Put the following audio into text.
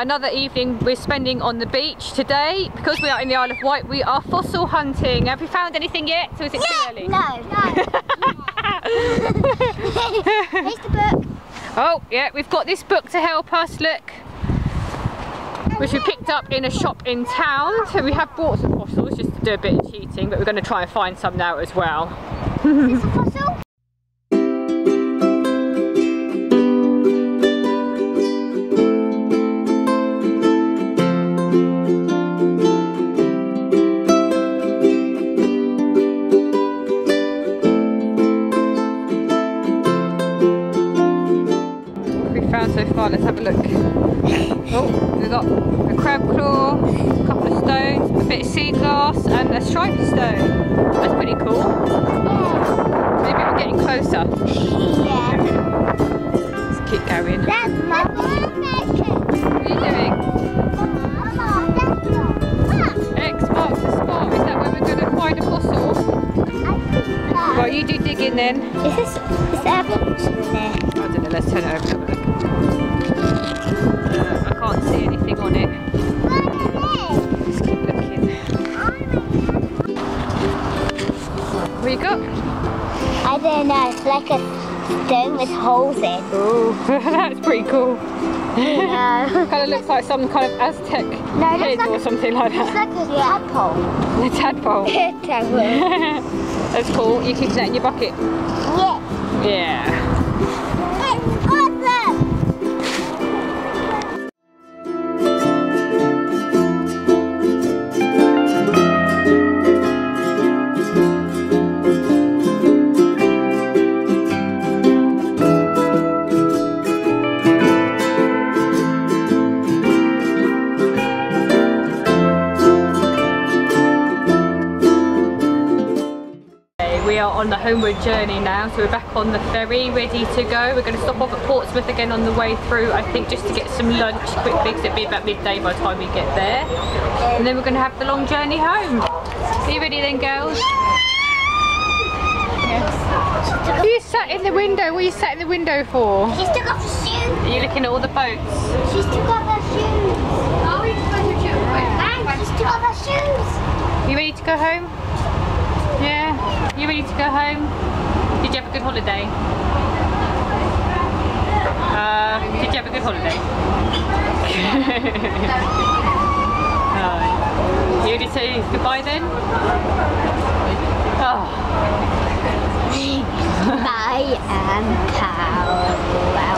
another evening we're spending on the beach today. Because we are in the Isle of Wight, we are fossil hunting. Have you found anything yet? Or is it too early? No, no. Here's the book. Oh, yeah, we've got this book to help us, look. Which we picked up in a shop in town. So we have bought some fossils just to do a bit of cheating, but we're going to try and find some now as well. Is this a fossil? So far? Let's have a look. Oh, we've got a crab claw, a couple of stones, a bit of sea glass, and a striped stone. That's pretty cool. Maybe we're getting closer. Yeah. Then. Is this, is there in there? I don't know, let's turn it over and have a look. Uh, I can't see anything on it. Just keep looking. What you got? I don't know, it's like a stone with holes in. Oh, that's pretty cool. No. kind of looks like some kind of Aztec No, head looks or something like it's that. like a tadpole. A tadpole. tadpole. that's cool. You keep that in your bucket. Yeah. Yeah. We are on the homeward journey now, so we're back on the ferry, ready to go. We're going to stop off at Portsmouth again on the way through, I think just to get some lunch quickly, because it'll be about midday by the time we get there. And then we're going to have the long journey home. Are you ready then, girls? Are you sat in the window? What are you sat in the window for? She's took off her shoes. Are you looking at all the boats? She's took off her shoes. And she's took off her shoes. You ready to go home? Yeah? You ready to go home? Did you have a good holiday? Uh, did you have a good holiday? uh, you ready to say goodbye then? Oh, I am cow.